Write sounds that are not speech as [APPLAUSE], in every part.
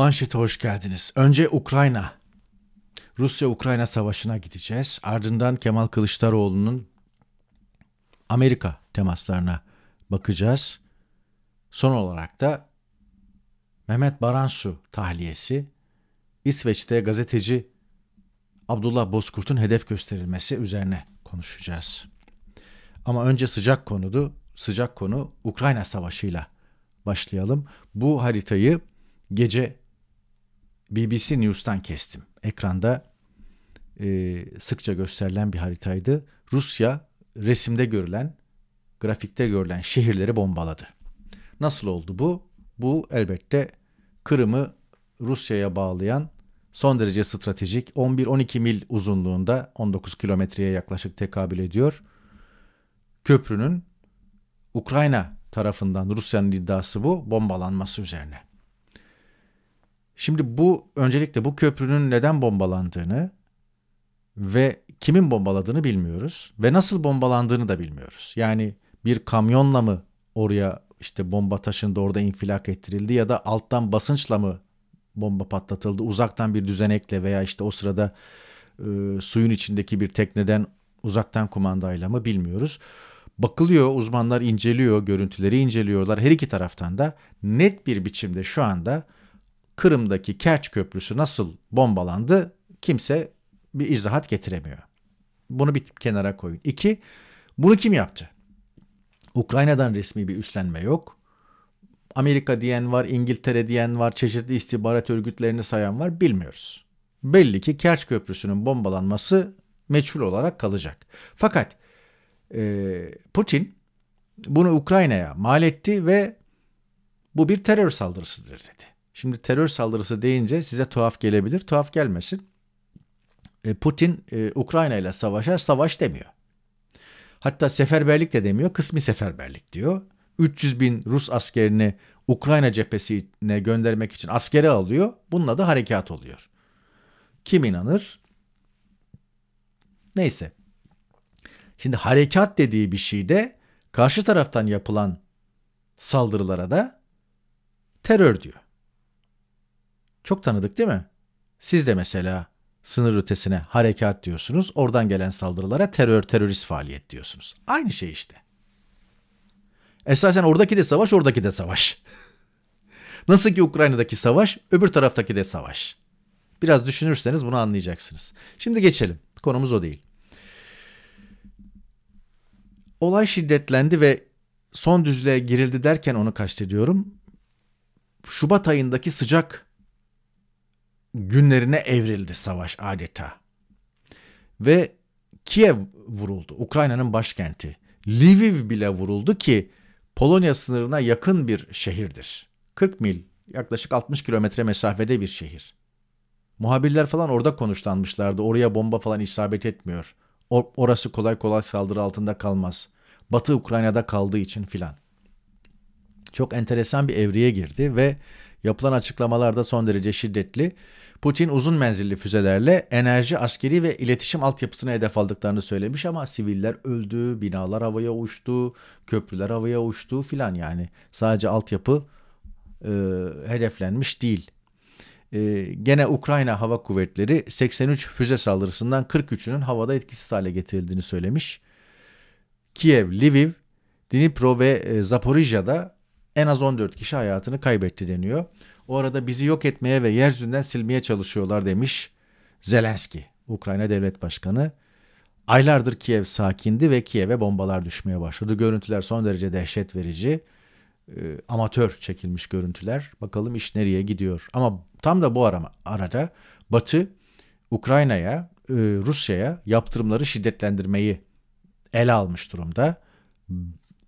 Manşete hoş geldiniz. Önce Ukrayna. Rusya-Ukrayna savaşına gideceğiz. Ardından Kemal Kılıçdaroğlu'nun Amerika temaslarına bakacağız. Son olarak da Mehmet Baransu tahliyesi, İsveç'te gazeteci Abdullah Bozkurt'un hedef gösterilmesi üzerine konuşacağız. Ama önce sıcak konudu. Sıcak konu Ukrayna Savaşı'yla başlayalım. Bu haritayı gece BBC News'tan kestim. Ekranda e, sıkça gösterilen bir haritaydı. Rusya resimde görülen, grafikte görülen şehirleri bombaladı. Nasıl oldu bu? Bu elbette Kırım'ı Rusya'ya bağlayan son derece stratejik 11-12 mil uzunluğunda 19 kilometreye yaklaşık tekabül ediyor. Köprünün Ukrayna tarafından Rusya'nın iddiası bu bombalanması üzerine. Şimdi bu öncelikle bu köprünün neden bombalandığını ve kimin bombaladığını bilmiyoruz ve nasıl bombalandığını da bilmiyoruz. Yani bir kamyonla mı oraya işte bomba taşındı orada infilak ettirildi ya da alttan basınçla mı bomba patlatıldı uzaktan bir düzenekle veya işte o sırada e, suyun içindeki bir tekneden uzaktan kumandayla mı bilmiyoruz. Bakılıyor uzmanlar inceliyor görüntüleri inceliyorlar her iki taraftan da net bir biçimde şu anda Kırım'daki Kerç Köprüsü nasıl bombalandı kimse bir izahat getiremiyor. Bunu bir kenara koyun. İki, bunu kim yaptı? Ukrayna'dan resmi bir üstlenme yok. Amerika diyen var, İngiltere diyen var, çeşitli istihbarat örgütlerini sayan var bilmiyoruz. Belli ki Kerç Köprüsü'nün bombalanması meçhul olarak kalacak. Fakat e, Putin bunu Ukrayna'ya mal etti ve bu bir terör saldırısıdır dedi. Şimdi terör saldırısı deyince size tuhaf gelebilir. Tuhaf gelmesin. E, Putin e, Ukrayna ile savaşa savaş demiyor. Hatta seferberlik de demiyor, kısmi seferberlik diyor. 300 bin Rus askerini Ukrayna cephesine göndermek için askere alıyor. Bununla da harekat oluyor. Kim inanır? Neyse. Şimdi harekat dediği bir şeyde karşı taraftan yapılan saldırılara da terör diyor. Çok tanıdık değil mi? Siz de mesela sınır ötesine harekat diyorsunuz. Oradan gelen saldırılara terör, terörist faaliyet diyorsunuz. Aynı şey işte. Esasen oradaki de savaş, oradaki de savaş. [LAUGHS] Nasıl ki Ukrayna'daki savaş, öbür taraftaki de savaş. Biraz düşünürseniz bunu anlayacaksınız. Şimdi geçelim. Konumuz o değil. Olay şiddetlendi ve son düzlüğe girildi derken onu kastediyorum. Şubat ayındaki sıcak günlerine evrildi savaş adeta. Ve Kiev vuruldu, Ukrayna'nın başkenti. Lviv bile vuruldu ki Polonya sınırına yakın bir şehirdir. 40 mil, yaklaşık 60 kilometre mesafede bir şehir. Muhabirler falan orada konuşlanmışlardı. Oraya bomba falan isabet etmiyor. O, orası kolay kolay saldırı altında kalmaz. Batı Ukrayna'da kaldığı için filan. Çok enteresan bir evreye girdi ve Yapılan açıklamalarda son derece şiddetli. Putin uzun menzilli füzelerle enerji, askeri ve iletişim altyapısına hedef aldıklarını söylemiş ama siviller öldü, binalar havaya uçtu, köprüler havaya uçtu filan yani. Sadece altyapı e, hedeflenmiş değil. E, gene Ukrayna Hava Kuvvetleri 83 füze saldırısından 43'ünün havada etkisiz hale getirildiğini söylemiş. Kiev, Lviv, Dnipro ve e, Zaporijya'da en az 14 kişi hayatını kaybetti deniyor. O arada bizi yok etmeye ve yeryüzünden silmeye çalışıyorlar demiş Zelenski, Ukrayna Devlet Başkanı. Aylardır Kiev sakindi ve Kiev'e bombalar düşmeye başladı. Görüntüler son derece dehşet verici. E, amatör çekilmiş görüntüler. Bakalım iş nereye gidiyor. Ama tam da bu arama, arada Batı Ukrayna'ya, e, Rusya'ya yaptırımları şiddetlendirmeyi ele almış durumda.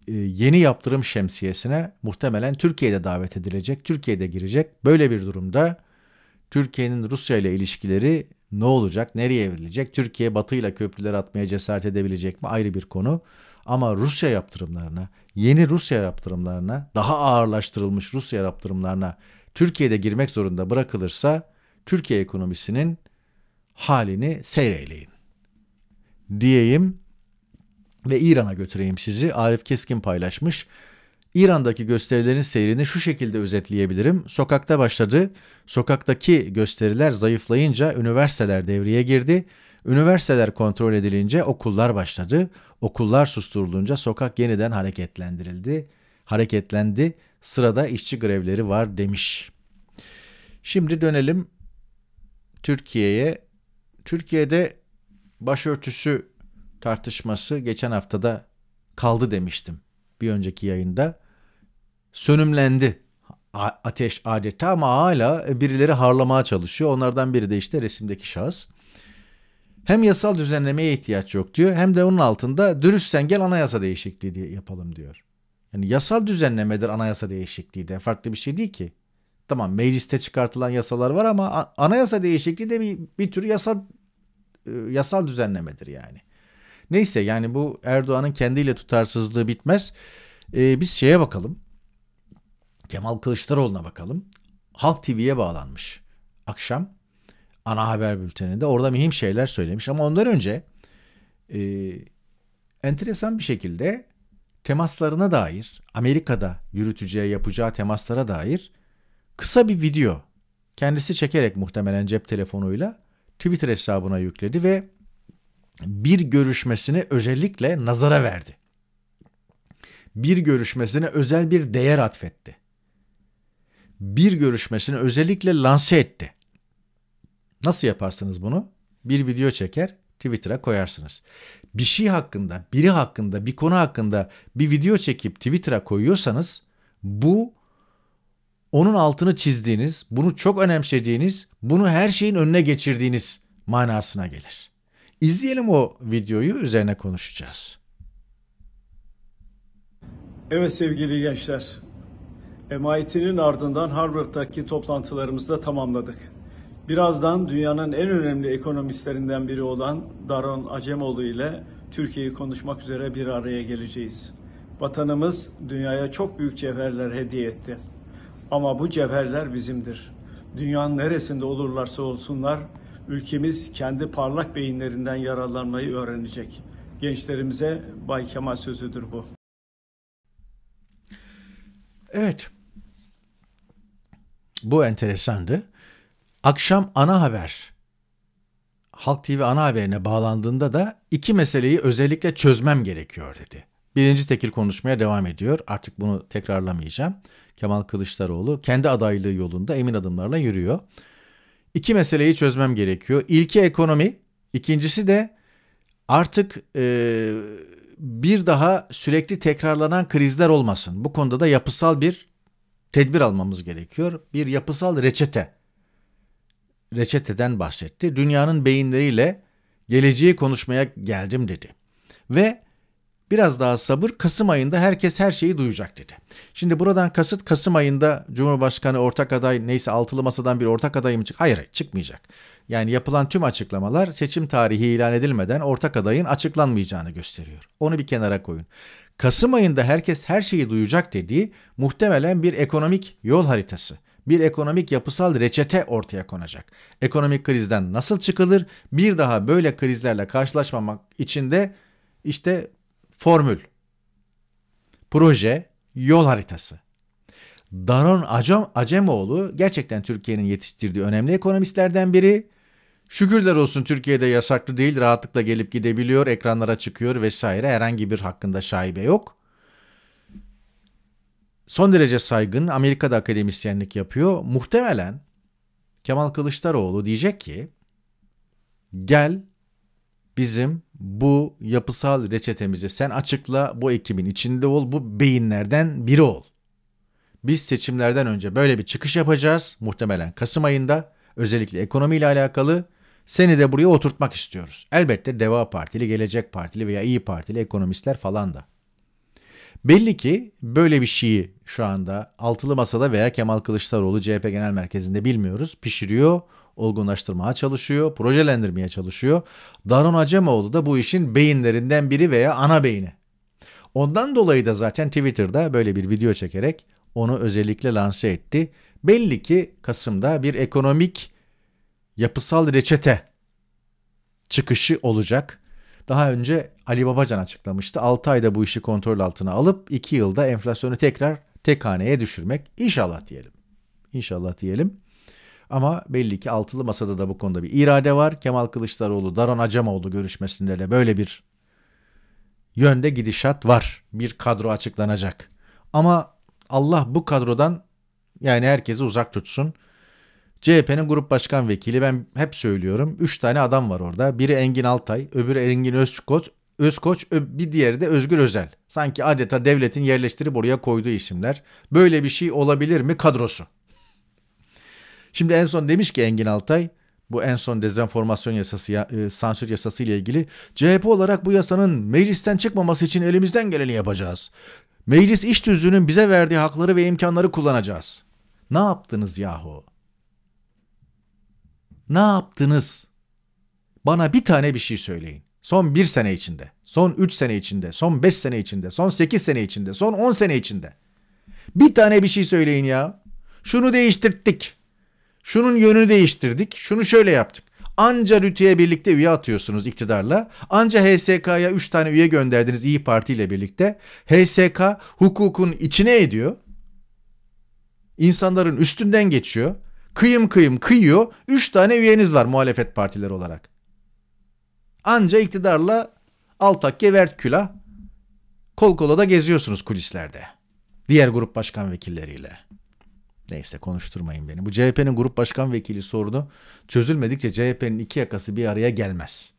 E, yeni yaptırım şemsiyesine muhtemelen Türkiye'de davet edilecek, Türkiye'de girecek. Böyle bir durumda Türkiye'nin Rusya ile ilişkileri ne olacak, nereye evrilecek? Türkiye Batı ile köprüler atmaya cesaret edebilecek mi? Ayrı bir konu. Ama Rusya yaptırımlarına, yeni Rusya yaptırımlarına, daha ağırlaştırılmış Rusya yaptırımlarına Türkiye'de girmek zorunda bırakılırsa Türkiye ekonomisinin halini seyreyleyin. Diyeyim ve İran'a götüreyim sizi. Arif Keskin paylaşmış. İran'daki gösterilerin seyrini şu şekilde özetleyebilirim. Sokakta başladı. Sokaktaki gösteriler zayıflayınca üniversiteler devreye girdi. Üniversiteler kontrol edilince okullar başladı. Okullar susturulunca sokak yeniden hareketlendirildi. Hareketlendi. Sırada işçi grevleri var demiş. Şimdi dönelim Türkiye'ye. Türkiye'de başörtüsü tartışması geçen haftada kaldı demiştim bir önceki yayında. Sönümlendi ateş adeta ama hala birileri harlamaya çalışıyor. Onlardan biri de işte resimdeki şahıs. Hem yasal düzenlemeye ihtiyaç yok diyor hem de onun altında dürüstsen gel anayasa değişikliği diye yapalım diyor. Yani yasal düzenlemedir anayasa değişikliği de farklı bir şey değil ki. Tamam mecliste çıkartılan yasalar var ama anayasa değişikliği de bir, bir tür yasal e, yasal düzenlemedir yani. Neyse yani bu Erdoğan'ın kendiyle tutarsızlığı bitmez. Ee, biz şeye bakalım. Kemal Kılıçdaroğlu'na bakalım. Halk TV'ye bağlanmış. Akşam ana haber bülteninde orada mühim şeyler söylemiş ama ondan önce e, enteresan bir şekilde temaslarına dair Amerika'da yürüteceği yapacağı temaslara dair kısa bir video kendisi çekerek muhtemelen cep telefonuyla Twitter hesabına yükledi ve bir görüşmesini özellikle nazara verdi. Bir görüşmesine özel bir değer atfetti. Bir görüşmesini özellikle lanse etti. Nasıl yaparsınız bunu? Bir video çeker, Twitter'a koyarsınız. Bir şey hakkında, biri hakkında, bir konu hakkında bir video çekip Twitter'a koyuyorsanız bu onun altını çizdiğiniz, bunu çok önemsediğiniz, bunu her şeyin önüne geçirdiğiniz manasına gelir. İzleyelim o videoyu üzerine konuşacağız. Evet sevgili gençler. MIT'nin ardından Harvard'daki toplantılarımızı da tamamladık. Birazdan dünyanın en önemli ekonomistlerinden biri olan Daron Acemoğlu ile Türkiye'yi konuşmak üzere bir araya geleceğiz. Vatanımız dünyaya çok büyük cevherler hediye etti. Ama bu cevherler bizimdir. Dünyanın neresinde olurlarsa olsunlar ülkemiz kendi parlak beyinlerinden yararlanmayı öğrenecek. Gençlerimize Bay Kemal sözüdür bu. Evet. Bu enteresandı. Akşam ana haber Halk TV ana haberine bağlandığında da iki meseleyi özellikle çözmem gerekiyor dedi. Birinci tekil konuşmaya devam ediyor. Artık bunu tekrarlamayacağım. Kemal Kılıçdaroğlu kendi adaylığı yolunda emin adımlarla yürüyor. İki meseleyi çözmem gerekiyor. İlki ekonomi, ikincisi de artık e, bir daha sürekli tekrarlanan krizler olmasın. Bu konuda da yapısal bir tedbir almamız gerekiyor. Bir yapısal reçete. Reçeteden bahsetti. Dünyanın beyinleriyle geleceği konuşmaya geldim dedi. Ve biraz daha sabır Kasım ayında herkes her şeyi duyacak dedi. Şimdi buradan kasıt Kasım ayında Cumhurbaşkanı ortak aday neyse altılı masadan bir ortak aday mı çık? Hayır çıkmayacak. Yani yapılan tüm açıklamalar seçim tarihi ilan edilmeden ortak adayın açıklanmayacağını gösteriyor. Onu bir kenara koyun. Kasım ayında herkes her şeyi duyacak dediği muhtemelen bir ekonomik yol haritası bir ekonomik yapısal reçete ortaya konacak. Ekonomik krizden nasıl çıkılır? Bir daha böyle krizlerle karşılaşmamak için de işte formül, proje, yol haritası. Daron Acem, Acemoğlu gerçekten Türkiye'nin yetiştirdiği önemli ekonomistlerden biri. Şükürler olsun Türkiye'de yasaklı değil, rahatlıkla gelip gidebiliyor, ekranlara çıkıyor vesaire. Herhangi bir hakkında şaibe yok. Son derece saygın, Amerika'da akademisyenlik yapıyor. Muhtemelen Kemal Kılıçdaroğlu diyecek ki gel bizim bu yapısal reçetemizi sen açıkla bu ekibin içinde ol bu beyinlerden biri ol. Biz seçimlerden önce böyle bir çıkış yapacağız muhtemelen Kasım ayında özellikle ekonomiyle alakalı seni de buraya oturtmak istiyoruz. Elbette Deva Partili, Gelecek Partili veya İyi Partili ekonomistler falan da. Belli ki böyle bir şeyi şu anda altılı masada veya Kemal Kılıçdaroğlu CHP Genel Merkezi'nde bilmiyoruz. Pişiriyor, olgunlaştırmaya çalışıyor, projelendirmeye çalışıyor. Daron Acemoğlu da bu işin beyinlerinden biri veya ana beyni. Ondan dolayı da zaten Twitter'da böyle bir video çekerek onu özellikle lanse etti. Belli ki Kasım'da bir ekonomik yapısal reçete çıkışı olacak. Daha önce Ali Babacan açıklamıştı. 6 ayda bu işi kontrol altına alıp 2 yılda enflasyonu tekrar tek haneye düşürmek. İnşallah diyelim. İnşallah diyelim. Ama belli ki altılı masada da bu konuda bir irade var. Kemal Kılıçdaroğlu, Daron Acemoğlu görüşmesinde de böyle bir yönde gidişat var. Bir kadro açıklanacak. Ama Allah bu kadrodan yani herkesi uzak tutsun. CHP'nin grup başkan vekili ben hep söylüyorum. Üç tane adam var orada. Biri Engin Altay, öbürü Engin Özkoç, Özkoç bir diğeri de Özgür Özel. Sanki adeta devletin yerleştirip oraya koyduğu isimler. Böyle bir şey olabilir mi kadrosu? Şimdi en son demiş ki Engin Altay bu en son dezenformasyon yasası, e, sansür yasası ile ilgili CHP olarak bu yasanın meclisten çıkmaması için elimizden geleni yapacağız. Meclis iş tüzüğünün bize verdiği hakları ve imkanları kullanacağız. Ne yaptınız yahu? Ne yaptınız? Bana bir tane bir şey söyleyin. Son bir sene içinde, son üç sene içinde, son beş sene içinde, son sekiz sene içinde, son on sene içinde. Bir tane bir şey söyleyin ya. Şunu değiştirdik. Şunun yönünü değiştirdik. Şunu şöyle yaptık. Anca Rütü'ye birlikte üye atıyorsunuz iktidarla. Anca HSK'ya 3 tane üye gönderdiniz İyi Parti ile birlikte. HSK hukukun içine ediyor. İnsanların üstünden geçiyor. Kıyım kıyım kıyıyor. 3 tane üyeniz var muhalefet partileri olarak. Anca iktidarla altak gevert külah kol kola da geziyorsunuz kulislerde. Diğer grup başkan vekilleriyle. Neyse konuşturmayın beni. Bu CHP'nin grup başkan vekili sorunu çözülmedikçe CHP'nin iki yakası bir araya gelmez.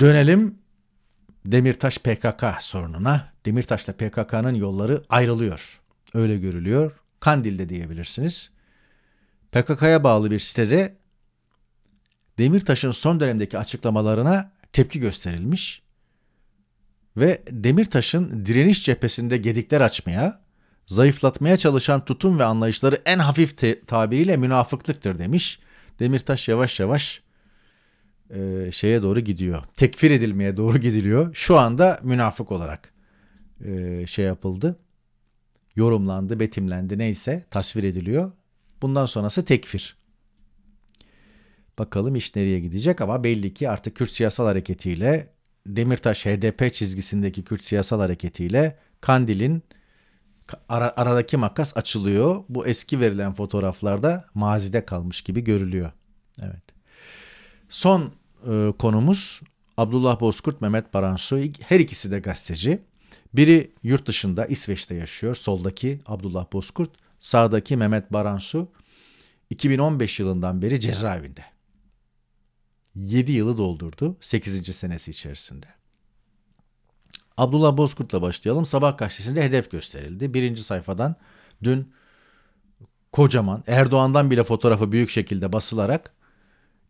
Dönelim Demirtaş PKK sorununa. Demirtaş'la PKK'nın yolları ayrılıyor. Öyle görülüyor. Kandil'de diyebilirsiniz. PKK'ya bağlı bir sitede Demirtaş'ın son dönemdeki açıklamalarına tepki gösterilmiş ve Demirtaş'ın direniş cephesinde gedikler açmaya, zayıflatmaya çalışan tutum ve anlayışları en hafif te- tabiriyle münafıklıktır demiş. Demirtaş yavaş yavaş e, şeye doğru gidiyor. Tekfir edilmeye doğru gidiliyor. Şu anda münafık olarak e, şey yapıldı. Yorumlandı, betimlendi neyse tasvir ediliyor. Bundan sonrası tekfir. Bakalım iş nereye gidecek ama belli ki artık Kürt siyasal hareketiyle Demirtaş HDP çizgisindeki Kürt siyasal hareketiyle Kandil'in ara, aradaki makas açılıyor. Bu eski verilen fotoğraflarda mazide kalmış gibi görülüyor. Evet. Son e, konumuz Abdullah Bozkurt, Mehmet Baransu. Her ikisi de gazeteci. Biri yurt dışında İsveç'te yaşıyor. Soldaki Abdullah Bozkurt, sağdaki Mehmet Baransu 2015 yılından beri cezaevinde. 7 yılı doldurdu 8. senesi içerisinde. Abdullah Bozkurt'la başlayalım. Sabah gazetesinde hedef gösterildi. Birinci sayfadan dün kocaman Erdoğan'dan bile fotoğrafı büyük şekilde basılarak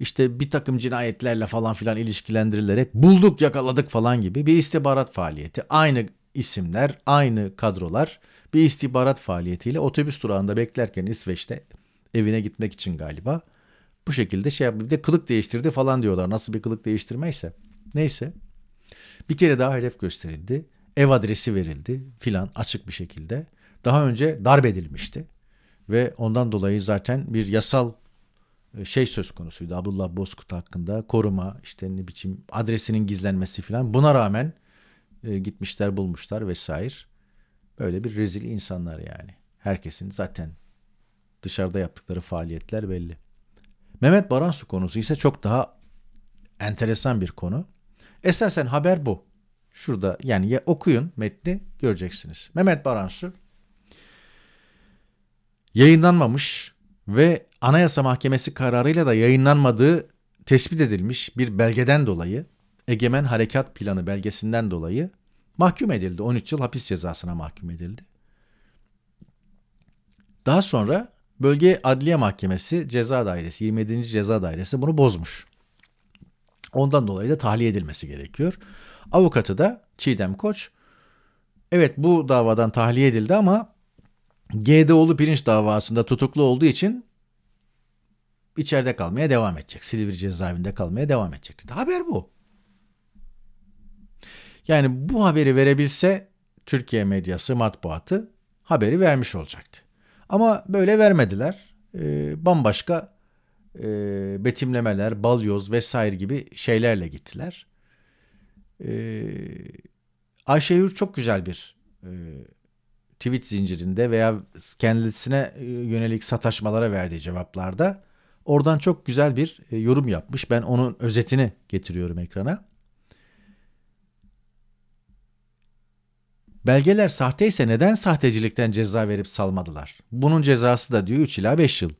işte bir takım cinayetlerle falan filan ilişkilendirilerek bulduk yakaladık falan gibi bir istihbarat faaliyeti. Aynı isimler, aynı kadrolar bir istihbarat faaliyetiyle otobüs durağında beklerken İsveç'te evine gitmek için galiba bu şekilde şey yaptı. Bir de kılık değiştirdi falan diyorlar. Nasıl bir kılık değiştirmeyse. Neyse. Bir kere daha hedef gösterildi. Ev adresi verildi filan açık bir şekilde. Daha önce darp edilmişti. Ve ondan dolayı zaten bir yasal e, şey söz konusuydu. Abdullah Bozkurt hakkında koruma işte ne biçim adresinin gizlenmesi filan. Buna rağmen e, gitmişler bulmuşlar vesaire. Böyle bir rezil insanlar yani. Herkesin zaten dışarıda yaptıkları faaliyetler belli. Mehmet Baransu konusu ise çok daha enteresan bir konu. Esasen haber bu. Şurada yani ya okuyun metni göreceksiniz. Mehmet Baransu yayınlanmamış ve Anayasa Mahkemesi kararıyla da yayınlanmadığı tespit edilmiş bir belgeden dolayı Egemen Harekat Planı belgesinden dolayı mahkum edildi. 13 yıl hapis cezasına mahkum edildi. Daha sonra Bölge Adliye Mahkemesi Ceza Dairesi 27. Ceza Dairesi bunu bozmuş. Ondan dolayı da tahliye edilmesi gerekiyor. Avukatı da Çiğdem Koç evet bu davadan tahliye edildi ama GDO'lu pirinç davasında tutuklu olduğu için içeride kalmaya devam edecek. Silivri cezaevinde kalmaya devam edecek dedi. Haber bu. Yani bu haberi verebilse Türkiye medyası, matbuatı haberi vermiş olacaktı. Ama böyle vermediler. E, bambaşka e, betimlemeler, balyoz vesaire gibi şeylerle gittiler. E, Ayşe Yur çok güzel bir e, tweet zincirinde veya kendisine e, yönelik sataşmalara verdiği cevaplarda oradan çok güzel bir e, yorum yapmış. Ben onun özetini getiriyorum ekrana. Belgeler sahteyse neden sahtecilikten ceza verip salmadılar? Bunun cezası da diyor 3 ila 5 yıl.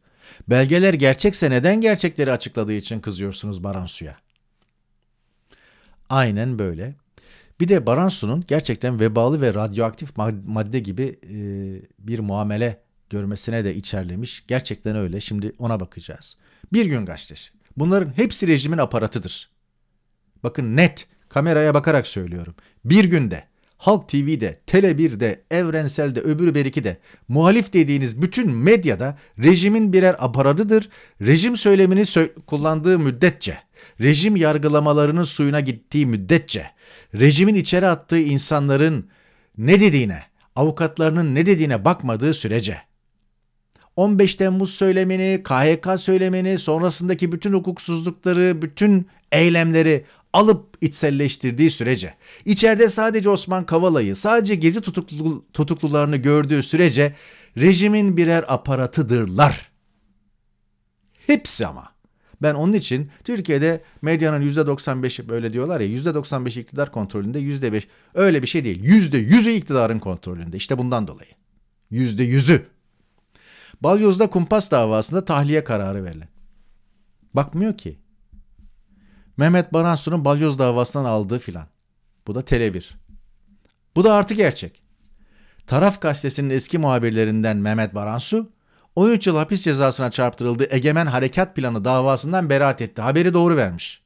Belgeler gerçekse neden gerçekleri açıkladığı için kızıyorsunuz Baransu'ya? Aynen böyle. Bir de Baransu'nun gerçekten vebalı ve radyoaktif madde gibi e, bir muamele görmesine de içerlemiş. Gerçekten öyle. Şimdi ona bakacağız. Bir gün gazetesi. Bunların hepsi rejimin aparatıdır. Bakın net kameraya bakarak söylüyorum. Bir günde Halk TV'de, Tele 1'de, Evrensel'de, öbürü beriki de muhalif dediğiniz bütün medyada rejimin birer aparatıdır. Rejim söylemini sö- kullandığı müddetçe, rejim yargılamalarının suyuna gittiği müddetçe, rejimin içeri attığı insanların ne dediğine, avukatlarının ne dediğine bakmadığı sürece 15 Temmuz söylemini, KHK söylemini, sonrasındaki bütün hukuksuzlukları, bütün eylemleri alıp içselleştirdiği sürece, içeride sadece Osman Kavala'yı, sadece gezi tutuklu, tutuklularını gördüğü sürece rejimin birer aparatıdırlar. Hepsi ama. Ben onun için Türkiye'de medyanın %95'i böyle diyorlar ya %95 iktidar kontrolünde %5 öyle bir şey değil. %100'ü iktidarın kontrolünde. İşte bundan dolayı. %100'ü. Balyoz'da kumpas davasında tahliye kararı verilen. Bakmıyor ki. Mehmet Baransu'nun balyoz davasından aldığı filan. Bu da Tele1. Bu da artı gerçek. Taraf gazetesinin eski muhabirlerinden Mehmet Baransu, 13 yıl hapis cezasına çarptırıldığı Egemen Harekat Planı davasından beraat etti. Haberi doğru vermiş.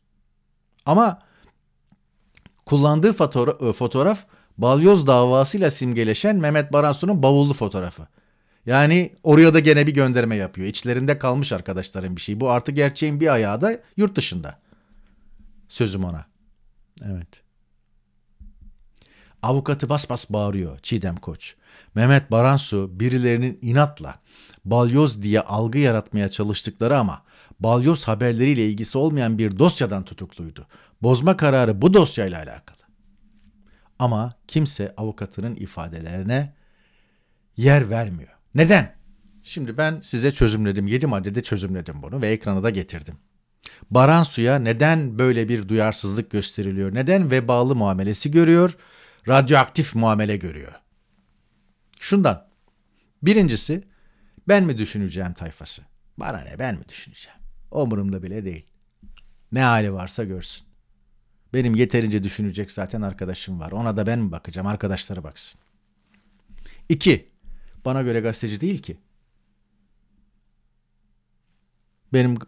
Ama kullandığı fotoğraf, e, fotoğraf balyoz davasıyla simgeleşen Mehmet Baransu'nun bavullu fotoğrafı. Yani oraya da gene bir gönderme yapıyor. İçlerinde kalmış arkadaşların bir şey. Bu artı gerçeğin bir ayağı da yurt dışında. Sözüm ona. Evet. Avukatı bas bas bağırıyor Çiğdem Koç. Mehmet Baransu birilerinin inatla balyoz diye algı yaratmaya çalıştıkları ama balyoz haberleriyle ilgisi olmayan bir dosyadan tutukluydu. Bozma kararı bu dosyayla alakalı. Ama kimse avukatının ifadelerine yer vermiyor. Neden? Şimdi ben size çözümledim. 7 maddede çözümledim bunu ve ekrana da getirdim. Baran suya neden böyle bir duyarsızlık gösteriliyor? Neden vebalı muamelesi görüyor? Radyoaktif muamele görüyor. Şundan. Birincisi ben mi düşüneceğim tayfası? Bana ne ben mi düşüneceğim? Umurumda bile değil. Ne hali varsa görsün. Benim yeterince düşünecek zaten arkadaşım var. Ona da ben mi bakacağım? Arkadaşları baksın. İki, bana göre gazeteci değil ki. Benim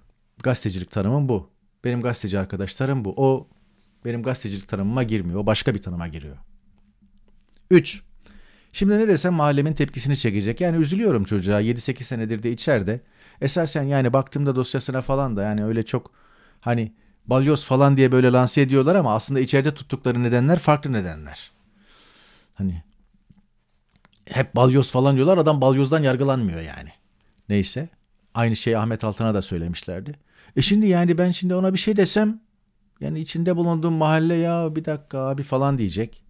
gazetecilik tanımım bu. Benim gazeteci arkadaşlarım bu. O benim gazetecilik tanımıma girmiyor. O başka bir tanıma giriyor. 3. Şimdi ne desem mahallemin tepkisini çekecek. Yani üzülüyorum çocuğa. 7-8 senedir de içeride. Esasen yani baktığımda dosyasına falan da yani öyle çok hani balyoz falan diye böyle lanse ediyorlar ama aslında içeride tuttukları nedenler farklı nedenler. Hani hep balyoz falan diyorlar adam balyozdan yargılanmıyor yani. Neyse. Aynı şeyi Ahmet Altan'a da söylemişlerdi. E şimdi yani ben şimdi ona bir şey desem yani içinde bulunduğum mahalle ya bir dakika abi falan diyecek.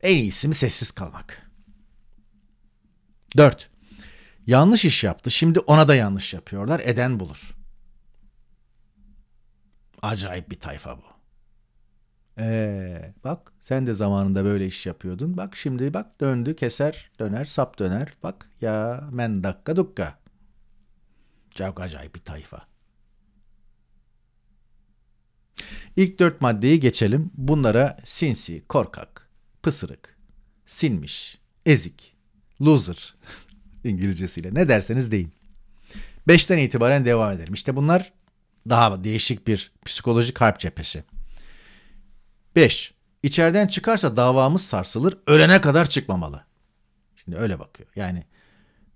En iyisi mi sessiz kalmak. Dört. Yanlış iş yaptı. Şimdi ona da yanlış yapıyorlar. Eden bulur. Acayip bir tayfa bu. Ee, bak sen de zamanında böyle iş yapıyordun. Bak şimdi bak döndü keser döner sap döner. Bak ya men dakika dukka. Çok acayip bir tayfa. İlk dört maddeyi geçelim. Bunlara sinsi, korkak, pısırık, sinmiş, ezik, loser [LAUGHS] İngilizcesiyle ne derseniz deyin. Beşten itibaren devam edelim. İşte bunlar daha değişik bir psikolojik harp cephesi. Beş, içeriden çıkarsa davamız sarsılır, ölene kadar çıkmamalı. Şimdi öyle bakıyor. Yani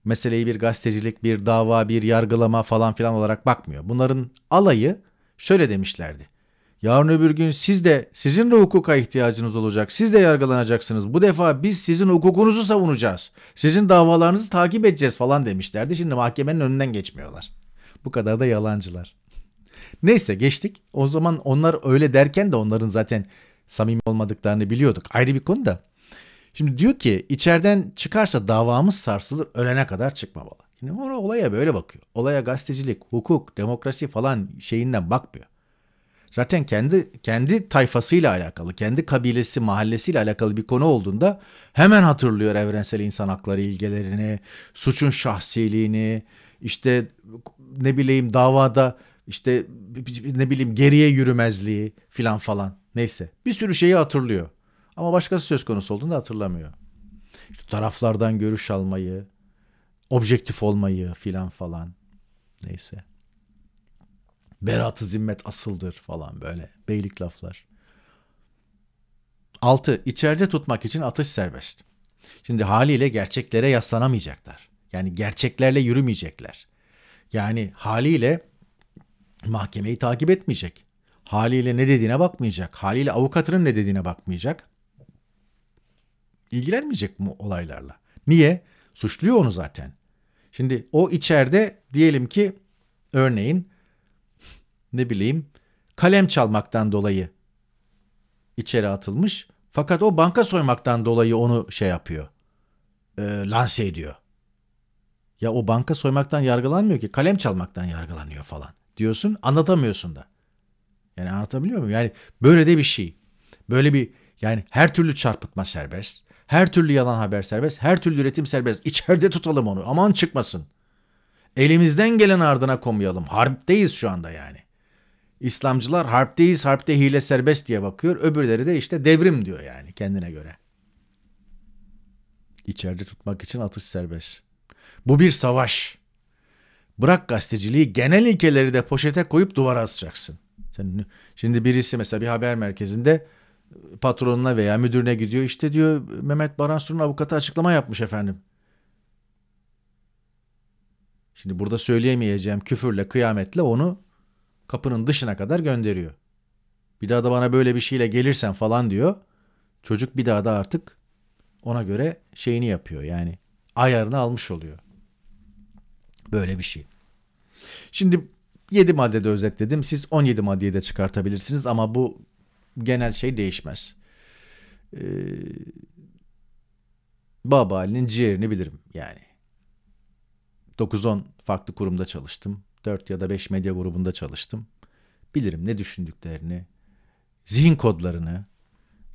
meseleyi bir gazetecilik, bir dava, bir yargılama falan filan olarak bakmıyor. Bunların alayı şöyle demişlerdi. Yarın öbür gün siz de sizin de hukuka ihtiyacınız olacak. Siz de yargılanacaksınız. Bu defa biz sizin hukukunuzu savunacağız. Sizin davalarınızı takip edeceğiz falan demişlerdi. Şimdi mahkemenin önünden geçmiyorlar. Bu kadar da yalancılar. [LAUGHS] Neyse geçtik. O zaman onlar öyle derken de onların zaten samimi olmadıklarını biliyorduk. Ayrı bir konu da. Şimdi diyor ki içeriden çıkarsa davamız sarsılır ölene kadar çıkmamalı. Şimdi ona olaya böyle bakıyor. Olaya gazetecilik, hukuk, demokrasi falan şeyinden bakmıyor. Zaten kendi kendi tayfasıyla alakalı, kendi kabilesi, mahallesiyle alakalı bir konu olduğunda hemen hatırlıyor evrensel insan hakları ilgelerini, suçun şahsiliğini, işte ne bileyim davada işte ne bileyim geriye yürümezliği filan falan. Neyse bir sürü şeyi hatırlıyor. Ama başkası söz konusu olduğunda hatırlamıyor. İşte taraflardan görüş almayı, objektif olmayı filan falan. Neyse. Beratı zimmet asıldır falan böyle beylik laflar. 6. İçeride tutmak için atış serbest. Şimdi haliyle gerçeklere yaslanamayacaklar. Yani gerçeklerle yürümeyecekler. Yani haliyle mahkemeyi takip etmeyecek. Haliyle ne dediğine bakmayacak. Haliyle avukatının ne dediğine bakmayacak. İlgilenmeyecek bu olaylarla. Niye? Suçluyor onu zaten. Şimdi o içeride diyelim ki örneğin ne bileyim kalem çalmaktan dolayı içeri atılmış. Fakat o banka soymaktan dolayı onu şey yapıyor. E, lanse ediyor. Ya o banka soymaktan yargılanmıyor ki kalem çalmaktan yargılanıyor falan diyorsun anlatamıyorsun da. Yani anlatabiliyor muyum? Yani böyle de bir şey. Böyle bir yani her türlü çarpıtma serbest. Her türlü yalan haber serbest. Her türlü üretim serbest. İçeride tutalım onu. Aman çıkmasın. Elimizden gelen ardına koymayalım. Harpteyiz şu anda yani. İslamcılar harpteyiz, harpte hile serbest diye bakıyor. Öbürleri de işte devrim diyor yani kendine göre. İçeride tutmak için atış serbest. Bu bir savaş. Bırak gazeteciliği genel ilkeleri de poşete koyup duvara asacaksın. Sen, şimdi birisi mesela bir haber merkezinde patronuna veya müdürüne gidiyor. İşte diyor Mehmet Baransur'un avukatı açıklama yapmış efendim. Şimdi burada söyleyemeyeceğim küfürle, kıyametle onu kapının dışına kadar gönderiyor. Bir daha da bana böyle bir şeyle gelirsen falan diyor. Çocuk bir daha da artık ona göre şeyini yapıyor. Yani ayarını almış oluyor. Böyle bir şey. Şimdi 7 maddede özetledim. Siz 17 maddeyi de çıkartabilirsiniz ama bu genel şey değişmez. Ee, Baba Ali'nin ciğerini bilirim yani. 9-10 farklı kurumda çalıştım. 4 ya da 5 medya grubunda çalıştım. Bilirim ne düşündüklerini, zihin kodlarını,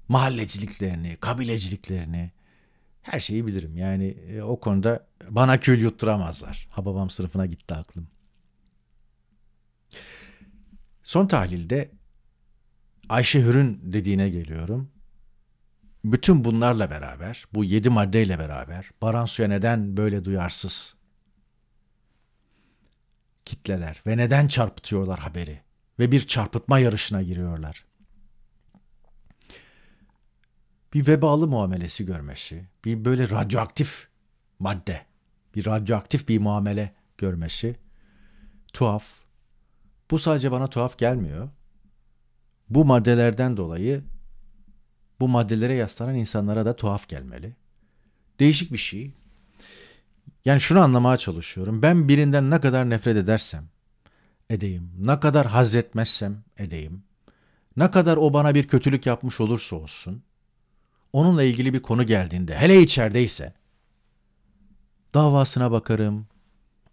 mahalleciliklerini, kabileciliklerini, her şeyi bilirim. Yani e, o konuda bana kül yutturamazlar. Hababam sınıfına gitti aklım. Son tahlilde Ayşe Hür'ün dediğine geliyorum. Bütün bunlarla beraber, bu yedi maddeyle beraber Baransu'ya neden böyle duyarsız kitleler ve neden çarpıtıyorlar haberi ve bir çarpıtma yarışına giriyorlar. Bir vebalı muamelesi görmesi, bir böyle radyoaktif madde, bir radyoaktif bir muamele görmesi tuhaf. Bu sadece bana tuhaf gelmiyor. Bu maddelerden dolayı bu maddelere yaslanan insanlara da tuhaf gelmeli. Değişik bir şey. Yani şunu anlamaya çalışıyorum. Ben birinden ne kadar nefret edersem edeyim, ne kadar haz etmezsem edeyim, ne kadar o bana bir kötülük yapmış olursa olsun, onunla ilgili bir konu geldiğinde, hele içerideyse, davasına bakarım,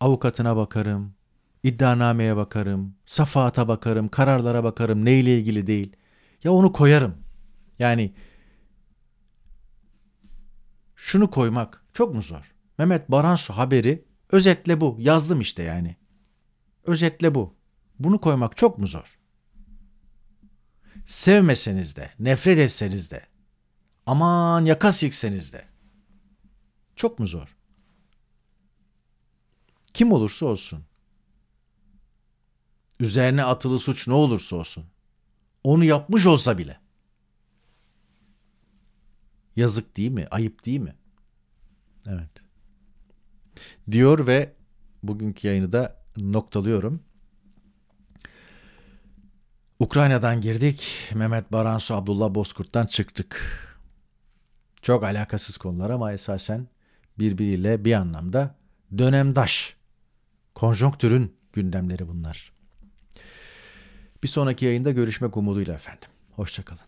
avukatına bakarım, iddianameye bakarım, safahata bakarım, kararlara bakarım, neyle ilgili değil. Ya onu koyarım. Yani şunu koymak çok mu zor? Mehmet Baransu haberi özetle bu. Yazdım işte yani. Özetle bu. Bunu koymak çok mu zor? Sevmeseniz de, nefret etseniz de, aman yaka silkseniz de. Çok mu zor? Kim olursa olsun. Üzerine atılı suç ne olursa olsun. Onu yapmış olsa bile. Yazık değil mi? Ayıp değil mi? Evet. Diyor ve bugünkü yayını da noktalıyorum. Ukrayna'dan girdik. Mehmet Baransu, Abdullah Bozkurt'tan çıktık. Çok alakasız konular ama esasen birbiriyle bir anlamda dönemdaş, konjonktürün gündemleri bunlar. Bir sonraki yayında görüşmek umuduyla efendim. Hoşçakalın.